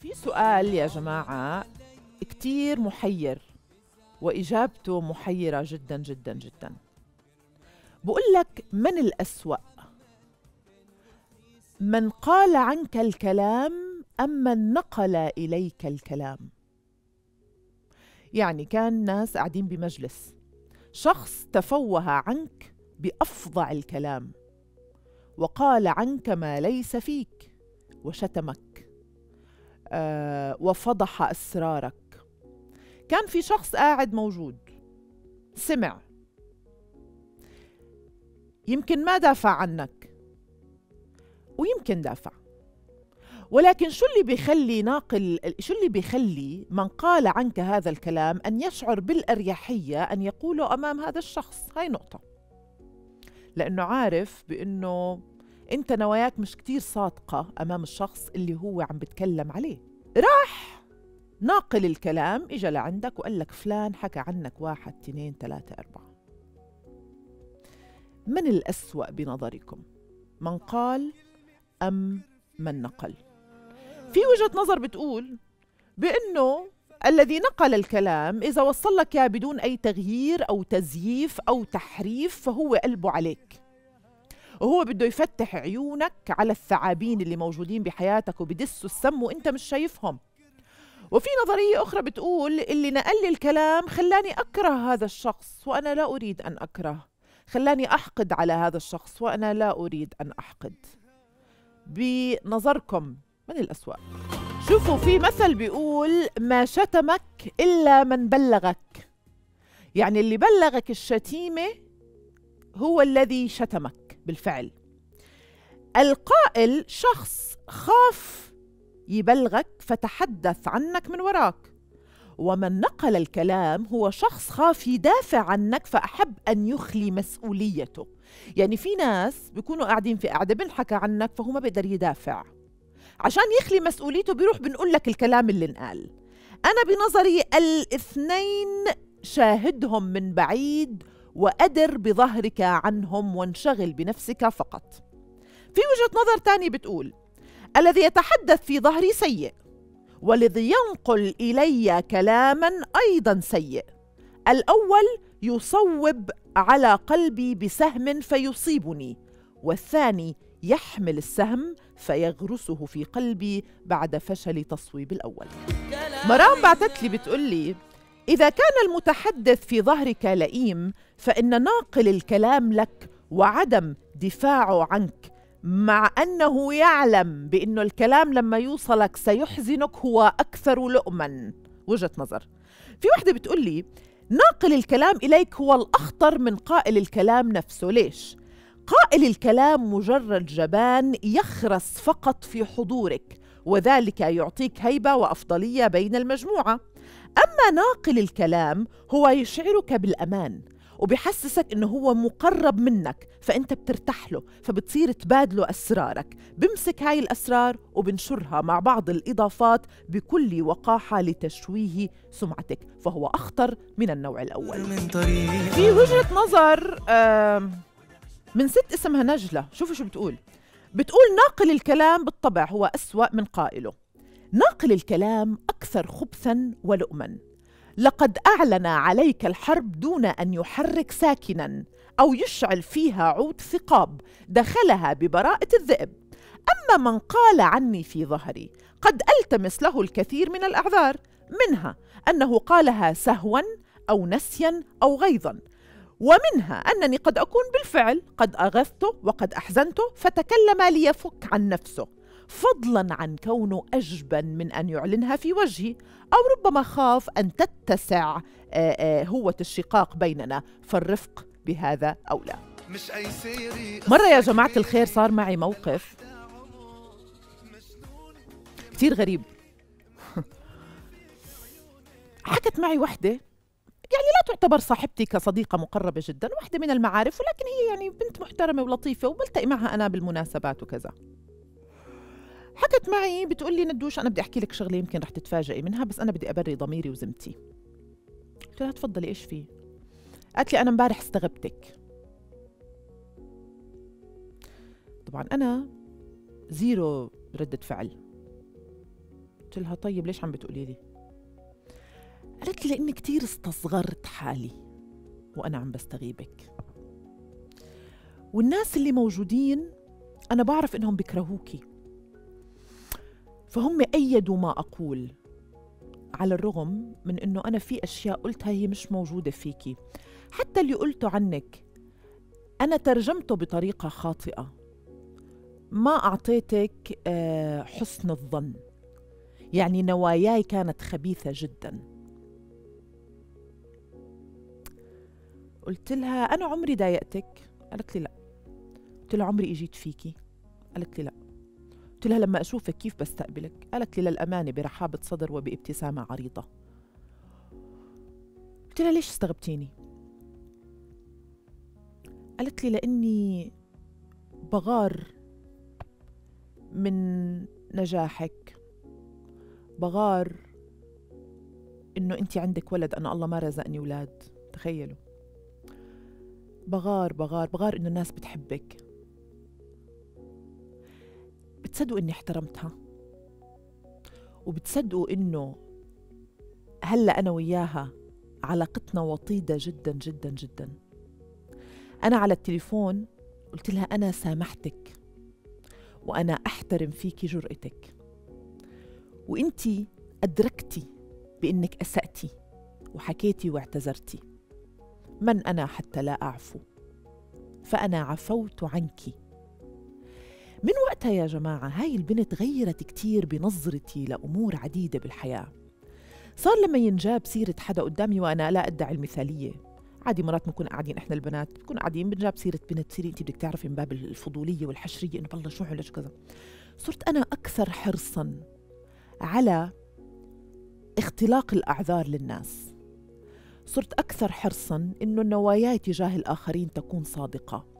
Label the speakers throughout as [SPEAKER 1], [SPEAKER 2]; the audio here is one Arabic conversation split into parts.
[SPEAKER 1] في سؤال يا جماعة كتير محير وإجابته محيرة جدا جدا جدا. بقول لك من الأسوأ؟ من قال عنك الكلام أم من نقل إليك الكلام؟ يعني كان ناس قاعدين بمجلس. شخص تفوه عنك بأفظع الكلام وقال عنك ما ليس فيك وشتمك. وفضح أسرارك. كان في شخص قاعد موجود. سمع. يمكن ما دافع عنك. ويمكن دافع. ولكن شو اللي بيخلي ناقل شو اللي بيخلي من قال عنك هذا الكلام أن يشعر بالأريحية أن يقوله أمام هذا الشخص؟ هاي نقطة. لأنه عارف بأنه انت نواياك مش كتير صادقة أمام الشخص اللي هو عم بتكلم عليه. راح! ناقل الكلام إجا لعندك وقال لك فلان حكى عنك واحد اثنين ثلاثة أربعة. من الأسوأ بنظركم؟ من قال أم من نقل؟ في وجهة نظر بتقول بأنه الذي نقل الكلام إذا وصل لك بدون أي تغيير أو تزييف أو تحريف فهو قلبه عليك. وهو بده يفتح عيونك على الثعابين اللي موجودين بحياتك وبدسوا السم وانت مش شايفهم. وفي نظرية أخرى بتقول اللي نقل لي الكلام خلاني أكره هذا الشخص وأنا لا أريد أن أكره. خلاني أحقد على هذا الشخص وأنا لا أريد أن أحقد. بنظركم من الأسوأ شوفوا في مثل بيقول ما شتمك إلا من بلغك. يعني اللي بلغك الشتيمة هو الذي شتمك. بالفعل. القائل شخص خاف يبلغك فتحدث عنك من وراك. ومن نقل الكلام هو شخص خاف يدافع عنك فأحب أن يخلي مسؤوليته. يعني في ناس بيكونوا قاعدين في قاعدة بنحكى عنك فهو ما بيقدر يدافع. عشان يخلي مسؤوليته بيروح بنقول لك الكلام اللي انقال. أنا بنظري الاثنين شاهدهم من بعيد وأدر بظهرك عنهم وانشغل بنفسك فقط. في وجهة نظر تاني بتقول الذي يتحدث في ظهري سيء والذي ينقل إلي كلاما أيضا سيء. الأول يصوب على قلبي بسهم فيصيبني والثاني يحمل السهم فيغرسه في قلبي بعد فشل تصويب الأول. مرام بعتت لي بتقول لي إذا كان المتحدث في ظهرك لئيم فإن ناقل الكلام لك وعدم دفاعه عنك مع أنه يعلم بأنه الكلام لما يوصلك سيحزنك هو أكثر لؤما. وجهة نظر. في وحدة بتقول لي ناقل الكلام إليك هو الأخطر من قائل الكلام نفسه. ليش؟ قائل الكلام مجرد جبان يخرس فقط في حضورك وذلك يعطيك هيبة وأفضلية بين المجموعة. أما ناقل الكلام هو يشعرك بالأمان وبحسسك إنه هو مقرب منك فأنت بترتاح له فبتصير تبادله أسرارك. بمسك هاي الأسرار وبنشرها مع بعض الإضافات بكل وقاحة لتشويه سمعتك فهو أخطر من النوع الأول. في وجهة نظر من ست اسمها نجلة. شوفوا شو بتقول. بتقول ناقل الكلام بالطبع هو أسوأ من قائله. ناقل الكلام أكثر خبثا ولؤما. لقد أعلن عليك الحرب دون أن يحرك ساكنا أو يشعل فيها عود ثقاب دخلها ببراءة الذئب. أما من قال عني في ظهري قد ألتمس له الكثير من الأعذار منها أنه قالها سهوا أو نسيا أو غيظا ومنها أنني قد أكون بالفعل قد أغثته وقد أحزنته فتكلم ليفك عن نفسه. فضلا عن كونه أجبن من أن يعلنها في وجهي أو ربما خاف أن تتسع هوة الشقاق بيننا. فالرفق بهذا أولى مرة يا جماعة الخير صار معي موقف كثير غريب. حكت معي وحدة يعني لا تعتبر صاحبتي كصديقة مقربة جدا واحدة من المعارف ولكن هي يعني بنت محترمة ولطيفة وبلتقي معها أنا بالمناسبات وكذا. حكت معي بتقول لي ندوش. أنا بدي أحكي لك شغلة يمكن رح تتفاجئي منها بس أنا بدي ابري ضميري وذمتي قلت لها تفضلي إيش في؟ قالت لي أنا امبارح استغبتك. طبعا أنا zero ردة فعل. قلت لها طيب ليش عم بتقولي لي؟ قالت لي لأني كثير استصغرت حالي وأنا عم بستغيبك. والناس اللي موجودين أنا بعرف إنهم بيكرهوكي فهم أيدوا ما أقول. على الرغم من إنه أنا في أشياء قلتها هي مش موجودة فيكي حتى اللي قلته عنك أنا ترجمته بطريقة خاطئة. ما أعطيتك آه، حسن الظن. يعني نواياي كانت خبيثة جدا. قلت لها أنا عمري ضايقتك؟ قالت لي لا. قلت لها عمري أجيت فيكي قالت لي لا. قلت لها لما أشوفك كيف بستقبلك؟ قالت لي للأمانة برحابة صدر وبابتسامة عريضة. قلت لها ليش استغبتيني؟ قالت لي لأني بغار من نجاحك. بغار إنه أنت عندك ولد أنا الله ما رزقني ولاد تخيلوا. بغار بغار بغار إنه الناس بتحبك. بتصدقوا إني احترمتها. وبتصدقوا إنه هلأ أنا وياها علاقتنا وطيدة جدا جدا جدا. أنا على التليفون قلت لها أنا سامحتك وأنا أحترم فيكي جرأتك. وإنتي أدركتي بإنك أسأتي وحكيتي واعتذرتي من أنا حتى لا أعفو؟ فأنا عفوت عنك. من وقتها يا جماعة؟ هاي البنت غيرت كتير بنظرتي لأمور عديدة بالحياة. صار لما ينجاب سيرة حدا قدامي وأنا لا أدعي المثالية. عادي مرات بنكون قاعدين إحنا البنات بنكون قاعدين بنجاب سيرة بنت سيري انت بدك تعرفي من باب الفضولية والحشرية إنه بالله شو علاش كذا. صرت أنا أكثر حرصا على اختلاق الأعذار للناس. صرت أكثر حرصا إنه النوايا تجاه الآخرين تكون صادقة.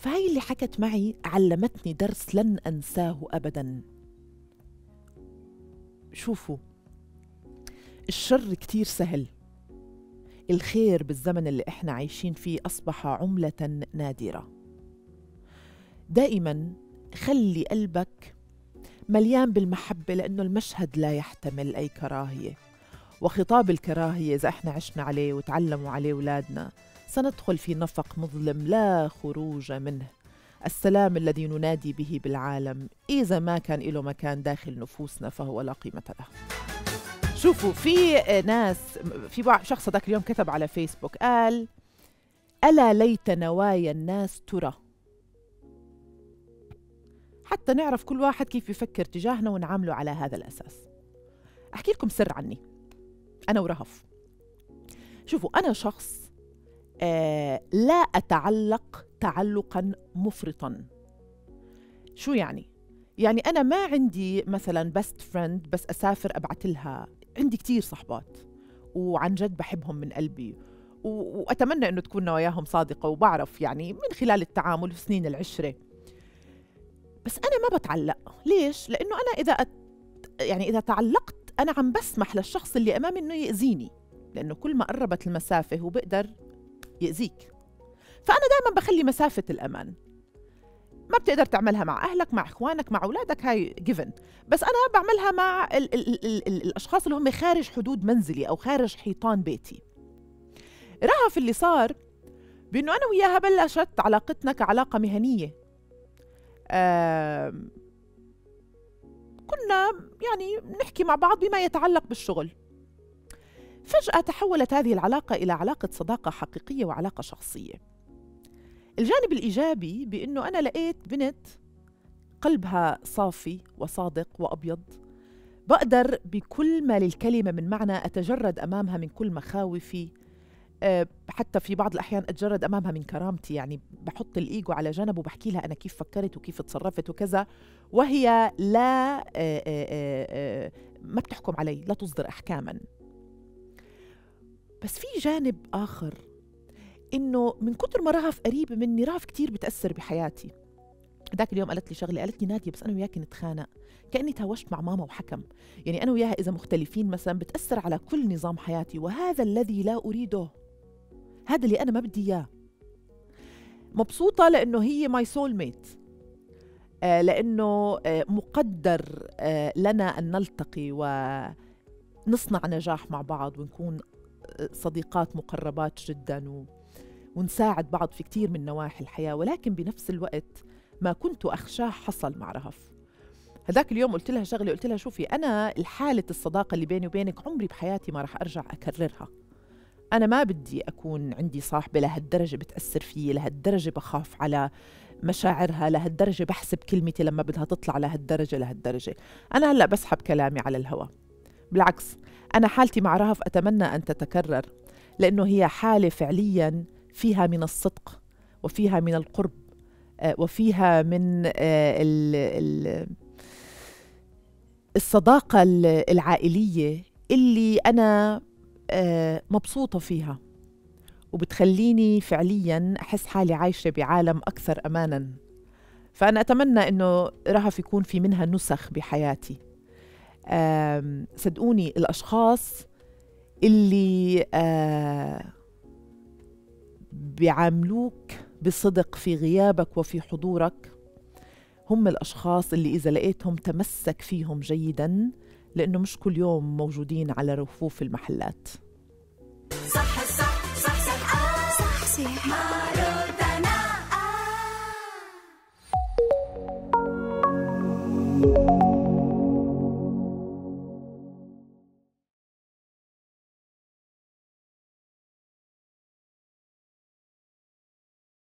[SPEAKER 1] فهي اللي حكت معي علمتني درس لن أنساه أبدا. شوفوا الشر كتير سهل. الخير بالزمن اللي إحنا عايشين فيه أصبح عملة نادرة. دائما خلي قلبك مليان بالمحبة لأنه المشهد لا يحتمل أي كراهية. وخطاب الكراهية إذا إحنا عشنا عليه وتعلموا عليه أولادنا سندخل في نفق مظلم لا خروج منه. السلام الذي ننادي به بالعالم إذا ما كان له مكان داخل نفوسنا فهو لا قيمة له. شوفوا في ناس في شخص ذاك اليوم كتب على فيسبوك قال ألا ليت نوايا الناس ترى. حتى نعرف كل واحد كيف يفكر تجاهنا ونعامله على هذا الأساس. أحكي لكم سر عني. أنا ورهف. شوفوا أنا شخص لا أتعلق تعلقا مفرطا. شو يعني؟ يعني أنا ما عندي مثلا بست فريند بس أسافر أبعت لها. عندي كتير صحبات وعن جد بحبهم من قلبي. وأتمنى أنه تكون نواياهم صادقة وبعرف يعني من خلال التعامل وسنين العشرة. بس أنا ما بتعلق. ليش؟ لأنه أنا إذا أت... يعني إذا تعلقت أنا عم بسمح للشخص اللي أمامي أنه يأذيني. لأنه كل ما قربت المسافة هو بقدر يأذيك. فأنا دائما بخلي مسافة الأمان. ما بتقدر تعملها مع أهلك مع إخوانك مع أولادك هاي جيفن بس أنا بعملها مع ال ال ال ال الأشخاص اللي هم خارج حدود منزلي أو خارج حيطان بيتي. رهف اللي صار بأنه أنا وياها بلشت علاقتنا كعلاقة مهنية. كنا يعني نحكي مع بعض بما يتعلق بالشغل. فجأة تحولت هذه العلاقة إلى علاقة صداقة حقيقية وعلاقة شخصية. الجانب الإيجابي بأنه أنا لقيت بنت قلبها صافي وصادق وأبيض. بقدر بكل ما للكلمة من معنى أتجرد أمامها من كل مخاوفي. آه، حتى في بعض الأحيان أتجرد أمامها من كرامتي يعني بحط الإيجو على جنب وبحكي لها أنا كيف فكرت وكيف تصرفت وكذا. وهي لا آه، آه، ما بتحكم علي لا تصدر أحكاما. بس في جانب آخر إنه من كتر ما رهف قريبة مني رهف كتير بتأثر بحياتي. ذاك اليوم قالت لي شغلة قالت لي ناديه بس أنا وياك نتخانق. كأني تهاوشت مع ماما وحكم. يعني أنا وياها إذا مختلفين مثلا بتأثر على كل نظام حياتي وهذا الذي لا أريده. هذا اللي أنا ما بدي إياه. مبسوطة لأنه هي my soulmate لأنه آه، مقدر آه، لنا أن نلتقي ونصنع نجاح مع بعض ونكون صديقات مقربات جدا و ونساعد بعض في كتير من نواحي الحياة ولكن بنفس الوقت ما كنت أخشاه حصل مع رهف. هذاك اليوم قلت لها شغلة قلت لها شوفي أنا الحالة الصداقة اللي بيني وبينك عمري بحياتي ما رح أرجع أكررها. أنا ما بدي أكون عندي صاحبة لهالدرجة بتأثر فيي لهالدرجة بخاف على مشاعرها لهالدرجة بحسب كلمتي لما بدها تطلع لهالدرجة لهالدرجة أنا هلأ بسحب كلامي على الهوى بالعكس أنا حالتي مع رهف أتمنى أن تتكرر لأنه هي حالة فعليا فيها من الصدق وفيها من القرب آه، وفيها من آه، الصداقة العائلية اللي أنا آه، مبسوطة فيها. وبتخليني فعليا أحس حالي عايشة بعالم أكثر أمانا. فأنا أتمنى أنه رهف يكون في منها نسخ بحياتي. صدقوني الأشخاص اللي بيعاملوك بصدق في غيابك وفي حضورك هم الأشخاص اللي إذا لقيتهم تمسك فيهم جيدا لأنه مش كل يوم موجودين على رفوف المحلات صح صح صح صح, صح, صح, صح, صح, صح, صح